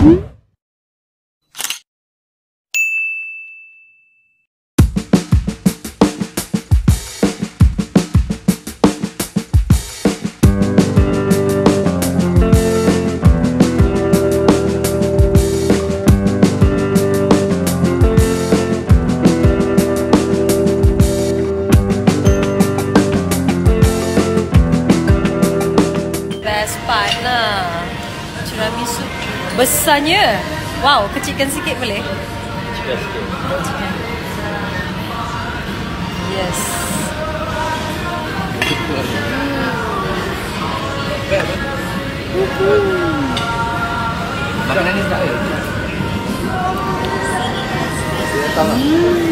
Best partner Tiramisu Besarnya Wow, kecilkan sikit boleh? Cikgu sikit. Kecilkan Yes Makanan ni tak ada. Dia tahu tak?